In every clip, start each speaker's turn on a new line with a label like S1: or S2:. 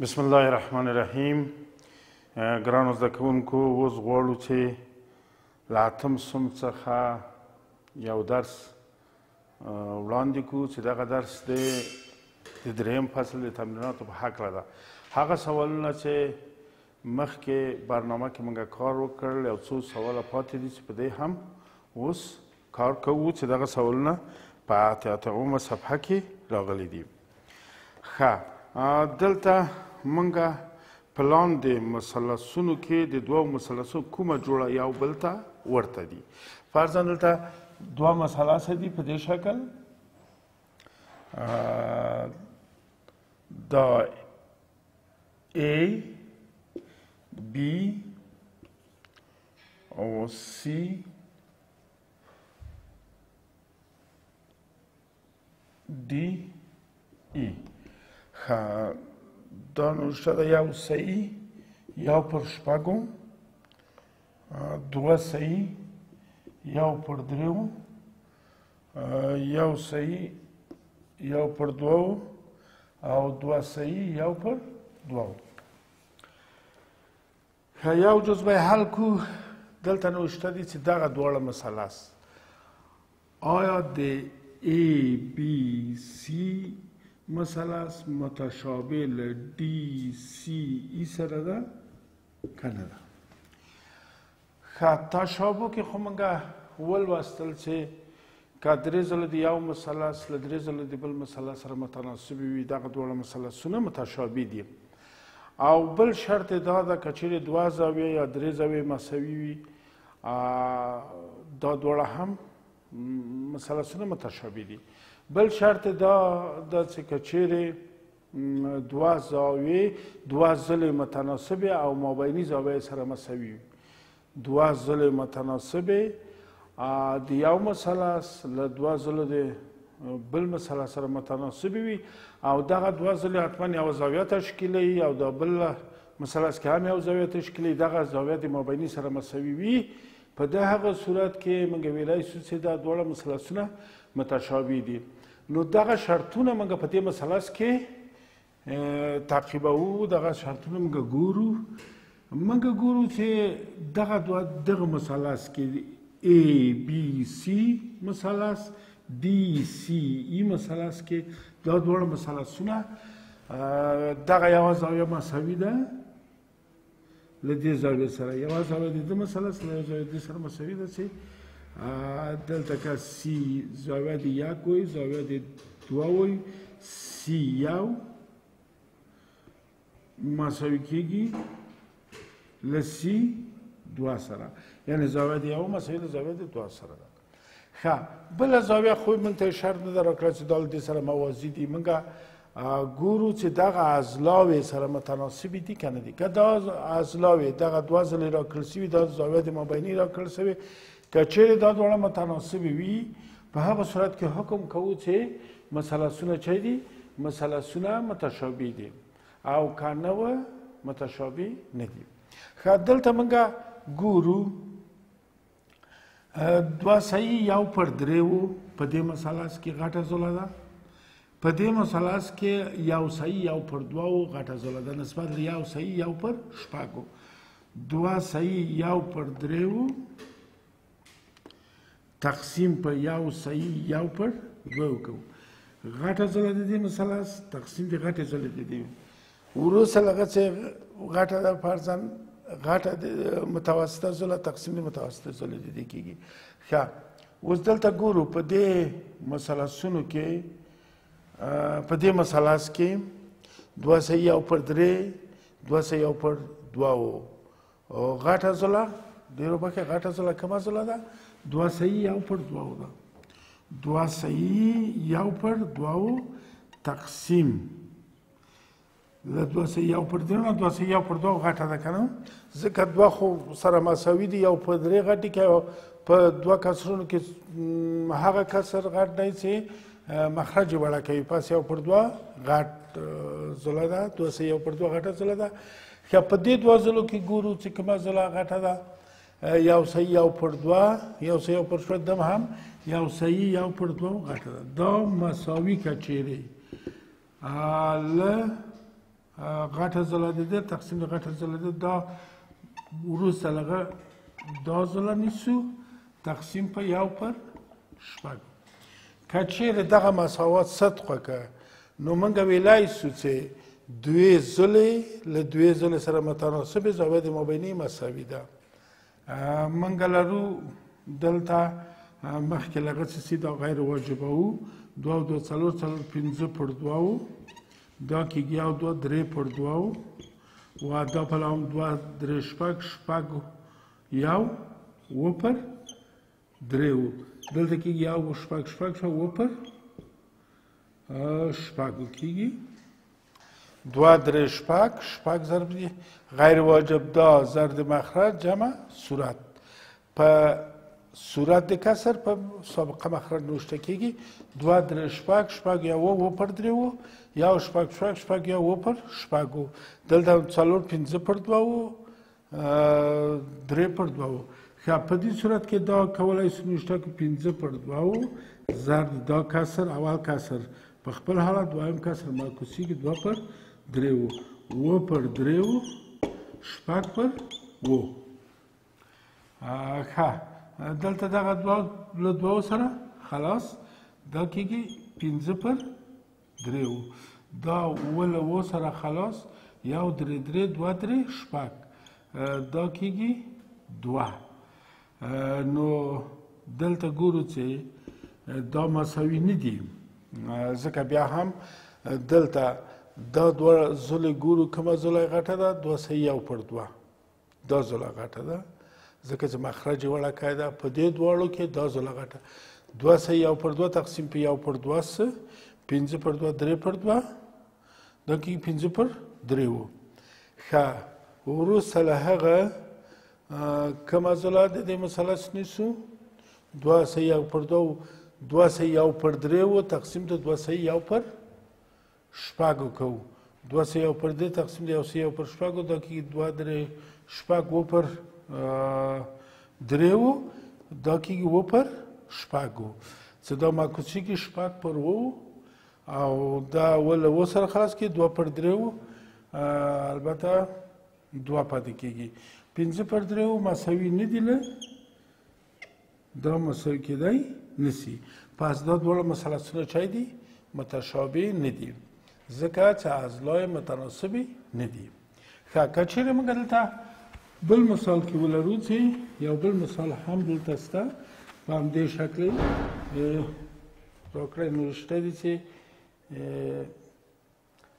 S1: بسم الله الرحمن الرحیم ګرانو زده کوونکو اوس غواړو چې له اتم سم څخه یو درس وړاندې کړو چې دغه درس دی د دریم فصل د تمریناتو په هکله ده هغه سوالونه چې مخکې برنامه کې موږ کار وکړل یو څو سواله پاتې دي چې په دې هم اوس کار کوو چې دغه سوالونه په اتیاتومه صفحه کې راغلي دي ښه دلته مونږه په لاندې مثلثونو کې د دوو مثلثو کومه جوړه یو بل ته ورته دي فرضاً دلته دوه مثلث دي په دې شکل دا A B او C ډي ای ښه دا نو شته ده یو صحیح یو پر شپږو دوه صحیح یو پر دریو یو صحیح یو پر دوو او دوه صحیح یو پر دوو ښه یو جز به حل کو دلته نوشته دي چې دغه دواړه مثلث آیا د ای بی سی مثلث متشابه له ډي سی ای سره ده کنه ده ښه تشابه کې خو موږ ولوستل چې که درې ځله د یو مثلث له درې ځله د بل مثلث سره متناسبې وي دغه دواړه مثلثونه متشابه دي او بل شرط یې دا ده که چیرې دوه زاویه یا درې زاویې مساوي وي دا دواړه هم مثلثونه متشابه دي بل شرط دا ده چې که چیرې دوه زاویې دوه ځلې متناسبې او مابیني زاویې سره مساوي وي دوه ځلې متناسبې د یو مثلث له دوه ځلو د بل مثلث سره متناسبې وي او دغه دوه ځلې حتما یو زاویه تشکیلوي او دا بل مثلث کې هم یو زاویه تشکیلوي دغه زاویه د مابیني سره مساوي وي په د هغه صورت کې موږ ویلای شو چې دا دواړه مثلثونه متشابه دي نو دغه شرطونه موږ په دې مثلث کې تعقیبوو دغه شرطونه موږ ګورو موږ ګورو چې دغه دوه دغه مثلث کې ای بی سی مثلث ډي سی ای مثلث کې دا دوه مثلثونه دغه یو زاویه مساوي ده له دې زاویې سره یوه زاویه د ده مسله سره یو زاویه د سره مساوي ده چې دلته که سی زاویه د یک وي زاویه د دوه وي سی یو مساوي کېږي له سی دوه سره یعنې زاویه د یو مساوي له زاویه د دوه سره ده ښه بل زاویه خو مونږ ته شرط نه راکړه چې دا دې سره موازی دي مونږ ګورو چې دغه ازلاوې سره متناسبې دي کنه دي که دا ازلاوې دغه دوه ځلې راکړل شوي دا زاویه د مابیني راکړل شوې که چیرې دا دواړه متناسبې وي په هغه صورت کې حکم کوو چې مثلثونه چی دي مثلثونه متشابه دي او که نه و متشابه نه دي ښه دلته مونږ ګورو دوا سعی یو پر دریو په دې مثلث کې غټه زله ده په دې مثلث کې یو سعی یو پر دواو غټه زله ده نسبت یو سعی یو پر شپږو دوا سعی یو پر دریو تقسیم په یو سعی یو پر دوو کوو غټه زله د دې مثلث تقسیم د غټې زله د دې وروسته لکه چې غټه ده فرضاً غټه متوسطه زله تقسیم د متوسطه زله د دې کېږي ښه اوس دلته ګورو په دې مثلثونو کې په دې مثلث کې دوه سه یو پر درې دوه سه یو پر دوه و غټه زله ډېرو پکې غټه زله کومه زله ده دوه سه یو پر دوه و ده دوه سه یو پر دوه و تقسیم دا دوه سه یو پر درې نه دوه سه یو پر دوه غټه ده کنه ځکه دوه خو سره مساوي دي یو پر درې غټي کې په دوه کسرونو کې هغه کسر غټ دی چې مخرج وړه کوي پس یو پر دوه غټ زله ده دوه سه یو پر دوه غټه زله ده که په دې دوه زلو کې ګورو چې کومه زله غټه ده یو سه یو پر دوه یو سه یو پر شپږ دم هم یو سه یو پر دوه غټه ده دا مساوي که چیرې له غټه زله ده تقسیم د غټه زله ده دا وروسته لغه دا زله نیسو تقسیم په یو پر شپږ که چیرې دغه مساوات صدق که نو موږ ویلای سو چې دوی زلې له دوی زلې سره متناسب زاویه د مابینې مساوي ده منګه لرو دلته مخکې لغه څه سي دا غیر واجبه وو دو او دو څلور څلور پنځه پر دوه وو دا کېږي او دوه درې پر دوه وو و دا په لام دوه درې شپږ شپږ یو و پر درې وو دلته کېږي یو شپږ شپږ شو و پر شپږو کېږي دوه درې شپږ شپږ ضرب دي غیر واجب دا زرد مخرج جمع صورت په صورت د کسر په سابقه مخرج نوشته کیږي دوه درې شپږ شپږ یا و و پر درې و یا شپږ شپږ شپږ یا و پر شپږ و دلته څلور پنځه پر دوه و درې پر دوه وو ښه په دې صورت کې دا کولای شو موږ ټاکو پنځه پر دوه وو ضرب دا کسر اول کسر په خپل حالت دویم کسر معکوسي کې دوه پر درې وو و پر درې وو شپږ پر وو ښه دلته دغه دوه له دوو سره خلاص دا کېږي پنځه پر درېو دا اووه له اوو سره خلاص یو درې درې دوه درې شپږ دا کېږي دوه نو دلته ګورو چې دا مساوي نه دي ځکه بیا هم دلته دا دوه زلې ګورو کومه زلی غټه ده دوه سه یو پر دوه دا زله غټه ده ځکه چې مخرج وړه کای ده په دې دواړو کې دا زله غټه دوه سه یو پر دوه تقسیم په یو پر دوه سه پنځه پر دوه درې پر دوه دا کې پنځه پر درې وو ښه وروسته له هغه کومه زله د دې مثلث نیسو دوه سه یو پر دوه دوه سه یو پر درې وو تقسیم ته دوه سه یو پر شپږو کوو دوه سه یو پر دې تقسیم دی یو سه یو پر شپږو دا کې دوه درې شپږ و پر درېو دا کې و پر شپږو څه دا معکوس شي کې شپږ پر وو او دا ول و سره خلاص کې دوه پر درېو البته دوه پاتې کېږي پنځه پر درېو مساوي نه دي له دا مسئله کېدای نسی پس دا دواړه مثلثونه چای دي متشابه نه دي ځکه چې اضلاع متناسبې نه دي ښه که چیرې موږ دلته بل مثال کې ولرو چې یو بل مثال هم دلته سته په همدې شکل راکړی نوشته دي چې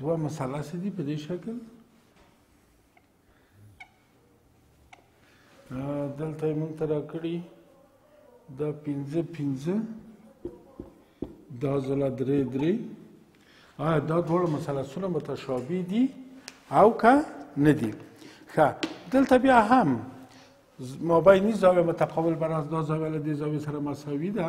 S1: دوه مثلث دي په دې شکل دلته یې مونږ ته راکړي دا پنځه پنځه دا ځله درې درې آیا دا دواړه مثلثونه متشابه دي او که نه دي ښه دلته بیا هم مابیني زاویه متقابل بر از دا زاویه له دې زاویې سره مساوي ده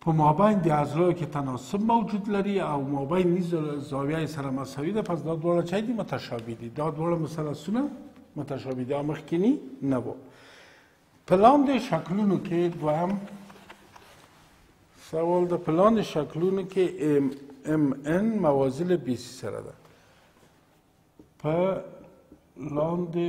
S1: په مابین د اضلاعو کې تناسب موجود لري او مابین زاویه سره مساوي ده پس دا دواړه چای دي متشابه دي دا دواړه مثلثونه متشابه دي مخکینی نه وو په لاندې شکلونو کې دویم سوال د پلان شکلونو کې ام ام ان موازی له بی سی سره ده په لاندې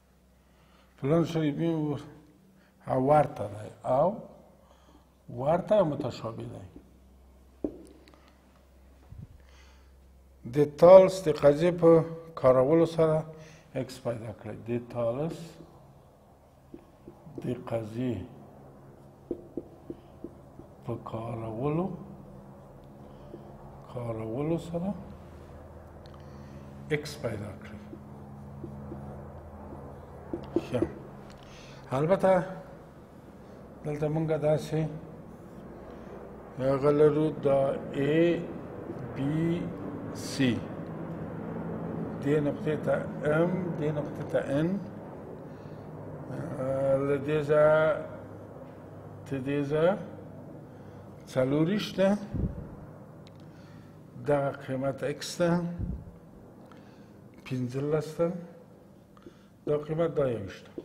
S1: پلان شوی بیم ورته دی او ورته متشابه دی د تالس د قضیه په کارولو سره اکس پیدا کړئ د تالس د قضیه په کارولو کارولو سره x پیدا کړئ ښه البته دلته مونږ داسې هغه لرو دا A B C دې نقطې ته M دې نقطې ته N له دې ځایه ته دې ځایه څلوریشت ده دغه قیمت اکس ده پنځلس ده دا قیمت دا یویشت ده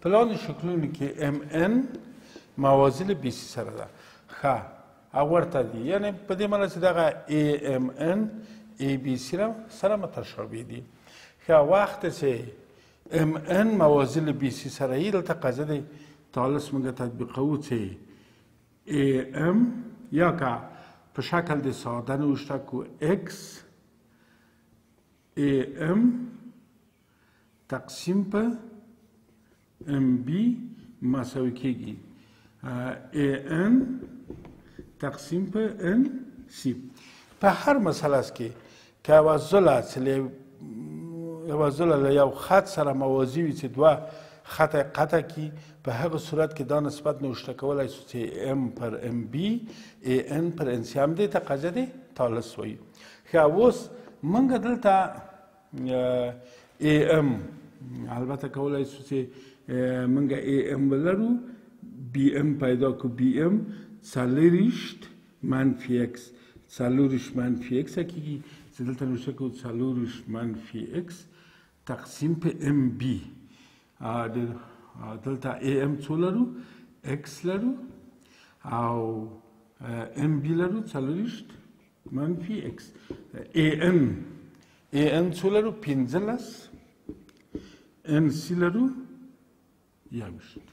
S1: پلان شکلونی که ام ان موازی له بیسی سره ده ښه او ورته دي یعنی په دې معنی چې دغه ای ام ان ای بی سی سره متشابه دي ښه وخت چې ام ان موازی له بی سی سره یی دلته قضه دی تالس موږ تطبیقوو چې ای ام یا که په شکل د ساده نوشته کو اکس ای ام تقسیم په ام بی مساوی کیږي ای ان تقسیم په ان سی په هر مسئله است که که یوه ضلع چې له یوه ضلع له یو خط سره موازي وي چې دوه خطه قطع کی په هغه صورت کې دا نسبت نوشته کولای شو چې ام پر ام بی ای ان پر ان سی هم دې ته قضه دې تالس وایي ښه اوس موږ دلته ای ام البته کولای شو چې موږ ای ام ولرو بی ام پیدا کو بی ام څلوریشت منفي اکس څلورویشت منفي اکس کېږي چې دلته نو شکو څلورویشت منفي اکس تقسیم په ام بي دلته ای ام څو لرو اکس لرو او ام بي لرو څلورویشت منفي اکس ای ان ای ان څو لرو پنځلس ان سي لرو یوویشت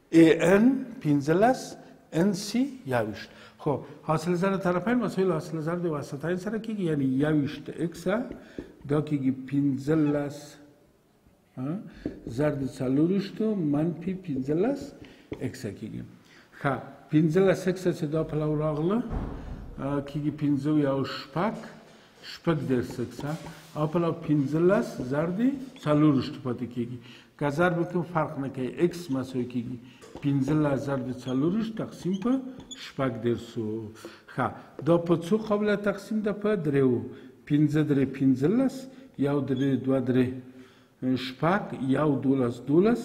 S1: ای ان پنځلس ان سی یاویشت خو حاصل ضرب طرفین مساوی حاصل ضرب وسطین سره کیږي یعنی یاویشت ایکس دا کیږي پنځلس ضرب څلورشتو منفي پنځلس ایکس کیږي ښه پنځلس ایکس چې دا پلو راغله کیږي پنځه یو شپږ شپږ دېرش سکسه او پلا پنځلس ضرب د څلورشتو پاتې کېږي که ضرب کوم فرق نه کوي اکس مساوي کېږي پنځلس ضرب د څلورشت تقسیم په شپږ دېرشو ښه دا په څو قابله تقسیم ده په درېو پنځه درې پنځلس یو درې دوه درې شپږ یو دولس دولس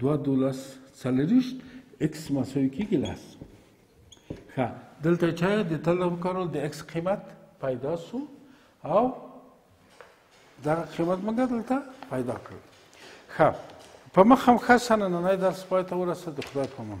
S1: دوه دولس څلورشت اکس مساوي کېږي لس ښه دلته چا د طلب کارول د اکس قیمت پیدا سو او دغه قیمت موږ دلته پیدا کړ ښه په مخ هم ښه سنه نننی درس پای ته ورسه د خدای په امان